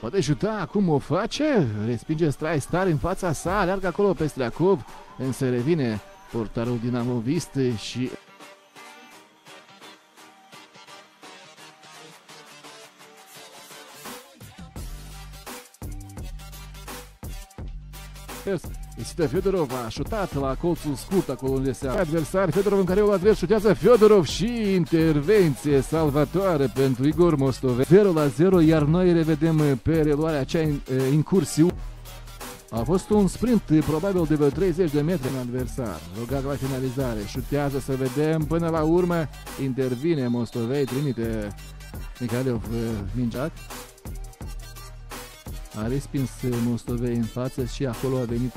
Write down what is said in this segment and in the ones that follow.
Poate șuta, cum o face? Respinge Strai Star în fața sa, aleargă acolo pe Stracov, însă revine portarul dinamovist și Isită Fedorov a șutat la colțul scurt acolo unde se află adversar. Fedorov în care o advers șutează Fedorov și intervenție salvatoare pentru Igor Mostove. 0 la 0, iar noi revedem pe reluarea acea incursiune. A fost un sprint probabil de vreo 30 de metri în adversar. Rugat la finalizare. Șutează să vedem până la urmă. Intervine Mostovei, trimite Mikhailev mingea a respins Mostovei în față și acolo a venit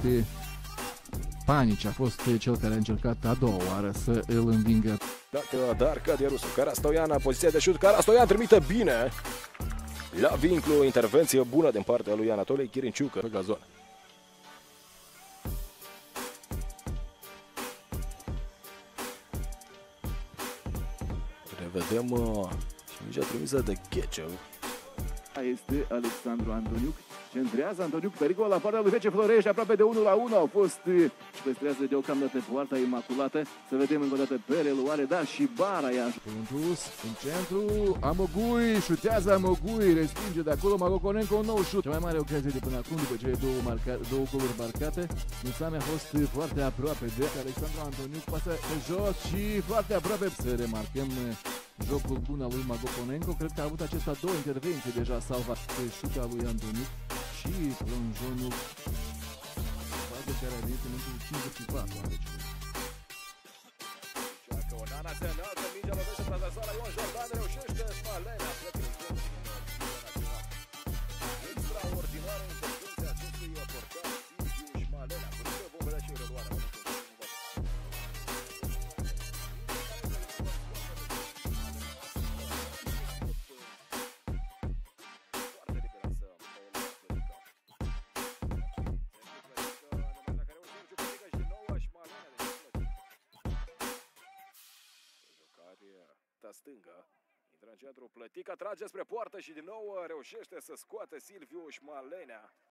Panici, a fost cel care a încercat a doua oară să îl învingă. Dacă dar cade rusul, Carastoian, poziția de șut, Carastoian trimite bine la vinclu, intervenție bună din partea lui Anatole Chirinciucă pe gazon. Revedem uh, și mingea trimisă de Gheceu. Este Alexandru Antoniuc Centrează Antoniu pericol la partea lui Vece Florești, aproape de 1 la 1 au fost și păstrează deocamdată poarta imaculată. Să vedem încă o dată pe reluare, dar și bara ea. Puntus în centru, Amogui, șutează Amogui, respinge de acolo Magoconenco un nou șut. Cea mai mare ocazie de până acum, după cele două, marca, două goluri marcate. Nisame a fost foarte aproape de Alexandru Antoniu, pasă pe jos și foarte aproape să remarcăm jocul bun al lui Magoponenko. Cred că a avut acesta două intervenții deja salvat pe șuta lui Antoniu și plonjonul fază care a venit în momentul 54 a meciului. Joacă Onana, se înalță, mingea lovește transversală, Ion Jordan reușește Smalena, plăcă în joc. Extraordinară intervenție acestui portar Silviu Smalena. Pentru că vom vedea și reluarea. Stângă. Intră în centru, plătică, trage spre poartă și din nou reușește să scoate Silviu Șmalenea.